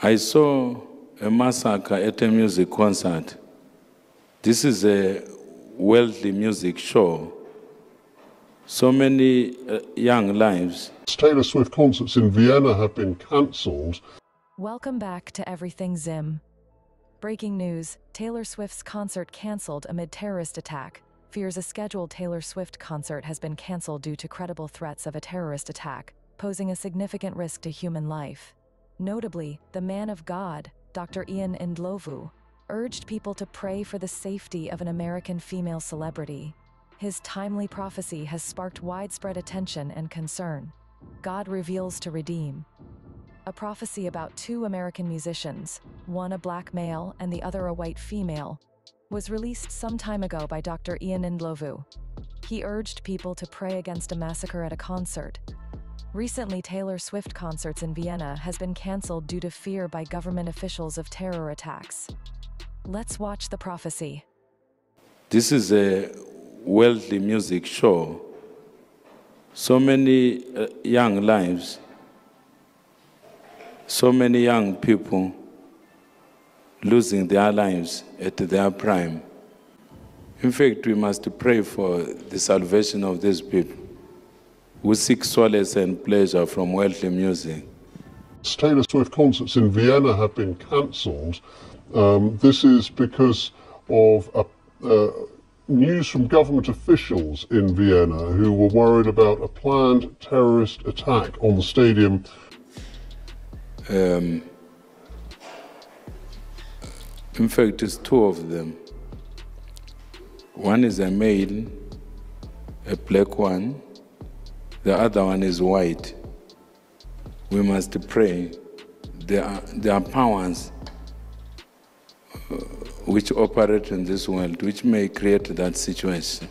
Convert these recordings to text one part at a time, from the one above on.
I saw a massacre at a music concert. This is a worldly music show. So many uh, young lives. Taylor Swift concerts in Vienna have been cancelled. Welcome back to Everything Zim. Breaking news Taylor Swift's concert cancelled amid terrorist attack. Fears a scheduled Taylor Swift concert has been cancelled due to credible threats of a terrorist attack, posing a significant risk to human life. Notably, the man of God, Dr. Ian Ndlovu, urged people to pray for the safety of an American female celebrity. His timely prophecy has sparked widespread attention and concern. God reveals to redeem. A prophecy about two American musicians, one a black male and the other a white female, was released some time ago by Dr. Ian Ndlovu. He urged people to pray against a massacre at a concert. Recently, Taylor Swift concerts in Vienna has been cancelled due to fear by government officials of terror attacks. Let's watch the prophecy. This is a worldly music show. So many uh, young lives, so many young people losing their lives at their prime. In fact, we must pray for the salvation of these people who seek solace and pleasure from worldly music. Taylor Swift concerts in Vienna have been cancelled. Um, this is because of a, uh, news from government officials in Vienna who were worried about a planned terrorist attack on the stadium. Um, in fact, it's two of them. One is a male, a black one, the other one is white. We must pray. There are, there are powers uh, which operate in this world which may create that situation.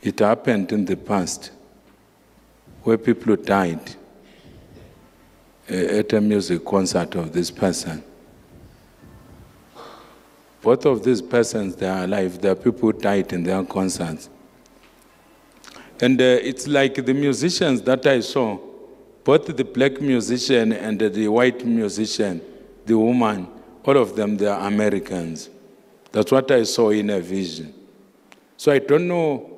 It happened in the past where people died uh, at a music concert of this person. Both of these persons, they are alive. There are people who died in their concerts. And uh, it's like the musicians that I saw, both the black musician and the white musician, the woman, all of them, they are Americans. That's what I saw in a vision. So I don't know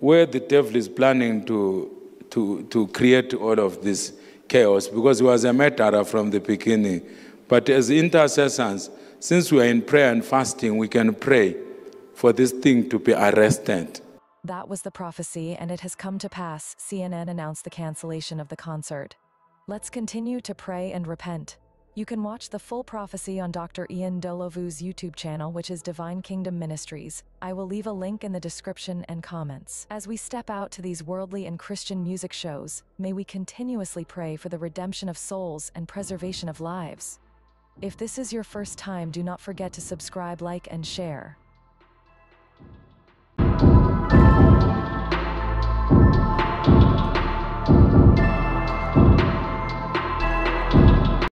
where the devil is planning to, to, to create all of this chaos because he was a murderer from the beginning. But as intercessors, since we are in prayer and fasting, we can pray for this thing to be arrested. That was the prophecy, and it has come to pass. CNN announced the cancellation of the concert. Let's continue to pray and repent. You can watch the full prophecy on Dr. Ian Ndlovu's YouTube channel, which is Divine Kingdom Ministries. I will leave a link in the description and comments. As we step out to these worldly and Christian music shows, may we continuously pray for the redemption of souls and preservation of lives. If this is your first time, do not forget to subscribe, like, and share.